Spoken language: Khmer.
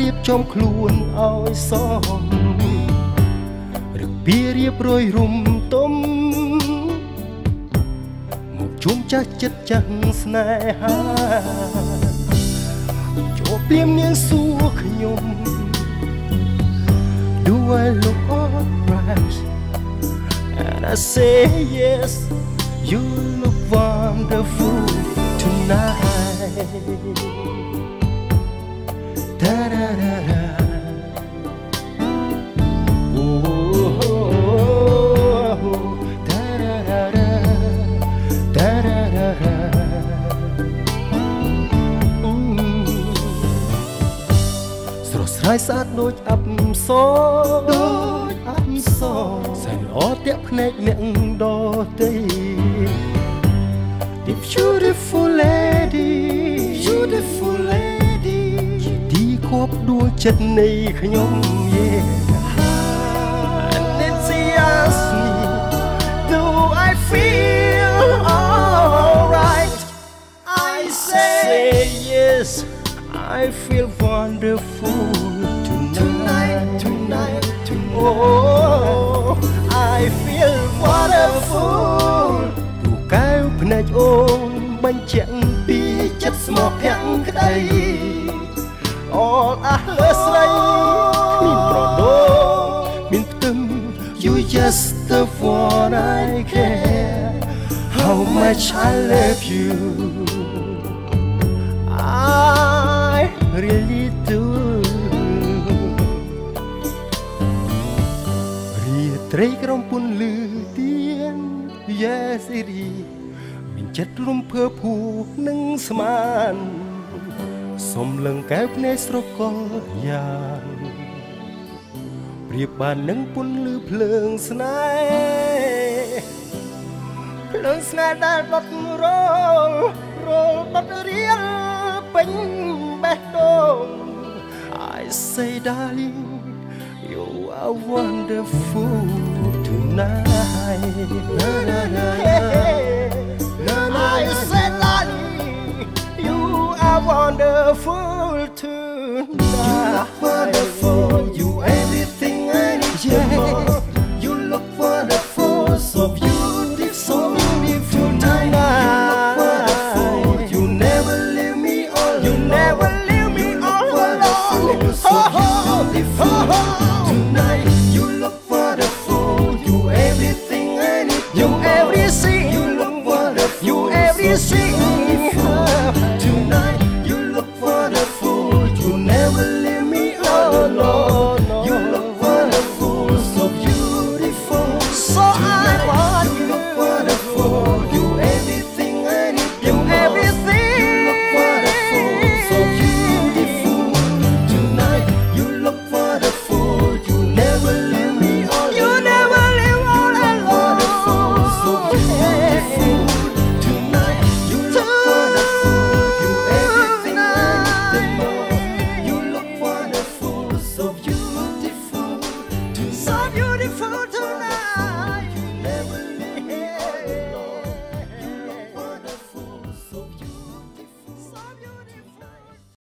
រហ័សរៀបចំខ្លួនឲ្យសមរបៀរៀបរយរុំទុំមកជុំចាស់ចិត្តចាស់ស្នេហាចូលព្រាមនាងសួរខ្ញុំ Do I look alright and I say yes you look wonderful tonight Mm. ស្រស់ស្រាយស្អាតដូចអប្សរដូចអប្សរសែនល្អតាក់ភ្នែកអ្នកដទៃ The beautiful lady beautiful lady ជាទីគប់ដួងចិត្តនៃខ្ញុំ yeah I feel wonderful tonight tonight tonight Oh I feel wonderful ពូកែវភ្នែកអូនបញ្ជាក់ពីចិត្តស្មោះភក្តីអរអះលើស្រីគ្មានប្រដោមានផ្ទឹម You just the one I care How much I love you really do រាត្រីក្រុមពុនលឺទៀនយេសេរីមានចិត្តរំភើភូនឹងស្មានសុំលឹងកែវភ្នែកស្រកលយ៉ាងប្រៀបបាននឹងពុនលឺភ្លើងស្នេហ៍ភ្លើងស្នេហ៍ដែលដុតរលរលដុតរៀល bánh bét đông I say darling You are wonderful tonight. I say darling You are wonderful